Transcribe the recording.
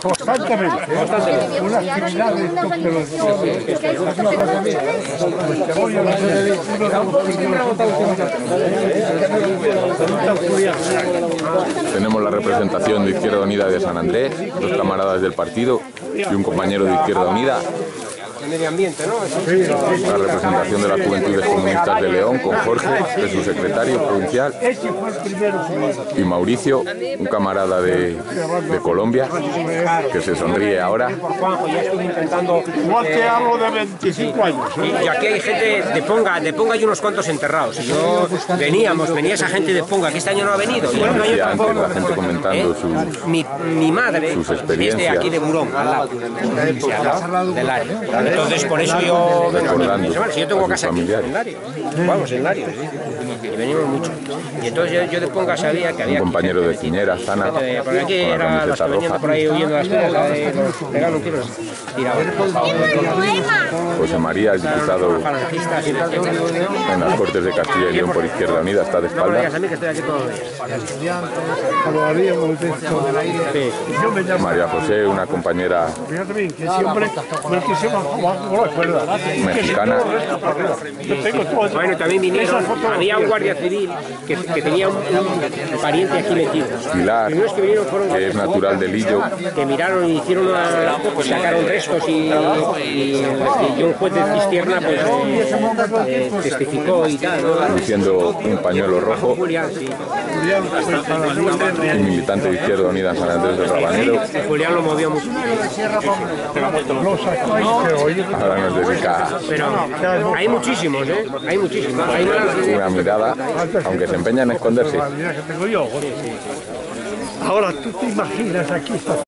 Constantemente. Tenemos la representación de Izquierda Unida de San Andrés, dos camaradas del partido y un compañero de Izquierda Unida. Medio ambiente, ¿no? La representación de las Juventudes Comunistas de León con Jorge, que es su secretario provincial, y Mauricio, un camarada de, de Colombia, que se sonríe ahora. Igual te hablo de 25 años. ¿eh? Y aquí hay gente de Ponga, de Ponga hay unos cuantos enterrados. Y yo veníamos, venía esa gente de Ponga, que este año no ha venido. Y el otro año Ya antes tampoco. la gente comentando ¿Eh? su- mi, mi madre sus es de experiencias. aquí de Burón, al lado, sí, al lado del área. Entonces por eso yo yo tengo casa aquí, en Lario. Vamos, en Lario, sí. Y venimos mucho. Y entonces yo, yo de Ponga sabía que Un había... compañero de Ciñera, Zana, aquí los que venían roja. por ahí huyendo las de los un tiraban. José María, el diputado en las Cortes de Castilla y León por Izquierda Unida, está de espalda. María José, una compañera Mexicana, Bueno, también vinieron, había un guardia civil que, que tenía un, un pariente aquí metido. Pilar, que vinieron fueron que es natural de Lillo, que miraron y hicieron una, pues sacaron restos y, y, y un juez de Cistierna pues eh, eh, testificó y tal, ¿no? luciendo un pañuelo rojo, de un militante de Izquierda Unida en San Andrés del Rabanero. Julián lo movió mucho. Ahora nos dedica Pero hay muchísimos, ¿eh? Hay muchísimos. Hay una mirada, aunque se empeña en esconderse. Ahora tú te imaginas aquí